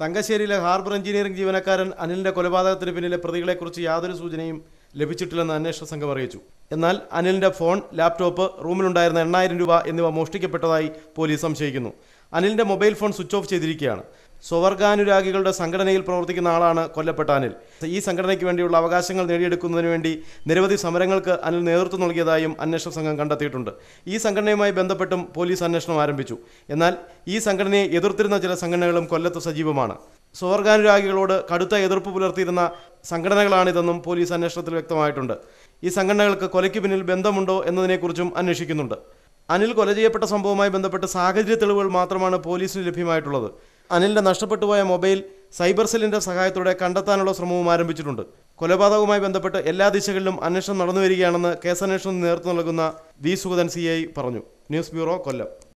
തങ്കശ്ശേരിയിലെ harbour engineering ജീവനക്കാരൻ അനിലിന്റെ കൊലപാതകത്തിന് പിന്നിലെ പ്രതികളെക്കുറിച്ച് യാതൊരു സൂചനയും ലഭിച്ചിട്ടില്ലെന്ന് അന്വേഷണ സംഘം അറിയിച്ചു. എന്നാൽ അനിലിന്റെ ഫോൺ ലാപ്ടോപ്പ് റൂമിലുണ്ടായിരുന്ന എണ്ണായിരം രൂപ എന്നിവ മോഷ്ടിക്കപ്പെട്ടതായി പോലീസ് സംശയിക്കുന്നു. അനിലിന്റെ മൊബൈൽ ഫോൺ സ്വിച്ച് ഓഫ് ചെയ്തിരിക്കുകയാണ്. സ്വവർഗാനുരാഗികളുടെ സംഘടനയിൽ പ്രവർത്തിക്കുന്ന ആളാണ് കൊല്ലപ്പെട്ട അനിൽ. ഈ സംഘടനയ്ക്ക് വേണ്ടിയുള്ള അവകാശങ്ങൾ നേടിയെടുക്കുന്നതിന് വേണ്ടി നിരവധി സമരങ്ങൾക്ക് അനിൽ നേതൃത്വം നൽകിയതായും അന്വേഷണ സംഘം കണ്ടെത്തിയിട്ടുണ്ട്. ഈ സംഘടനയുമായി ബന്ധപ്പെട്ടും പോലീസ് അന്വേഷണം ആരംഭിച്ചു. എന്നാൽ ഈ സംഘടനയെ എതിർത്തിരുന്ന ചില സംഘടനകളും കൊല്ലത്ത് സജീവമാണ്. സ്വവർഗാനുരാഗികളോട് കടുത്ത എതിർപ്പ് പുലർത്തിയിരുന്ന സംഘടനകളാണിതെന്നും പോലീസ് അന്വേഷണത്തിൽ വ്യക്തമായിട്ടുണ്ട്. ഈ സംഘടനകൾക്ക് കൊലയ്ക്ക് പിന്നിൽ ബന്ധമുണ്ടോ എന്നതിനെക്കുറിച്ചും അന്വേഷിക്കുന്നുണ്ട്. അനിൽ കൊല ചെയ്യപ്പെട്ട സംഭവവുമായി ബന്ധപ്പെട്ട് സാഹചര്യ തെളിവുകൾ മാത്രമാണ് പോലീസിന് ലഭ്യമായിട്ടുള്ളത്. അനിലിന്റെ നഷ്ടപ്പെട്ടുപോയ മൊബൈൽ സൈബർ സെല്ലിന്റെ സഹായത്തോടെ കണ്ടെത്താനുള്ള ശ്രമവും ആരംഭിച്ചിട്ടുണ്ട്. കൊലപാതകവുമായി ബന്ധപ്പെട്ട് എല്ലാ ദിശകളിലും അന്വേഷണം നടന്നുവരികയാണെന്ന് കേസന്വേഷണം നേതൃത്വം നൽകുന്ന വി സുഗതൻ സി പറഞ്ഞു. News bureau Kollam.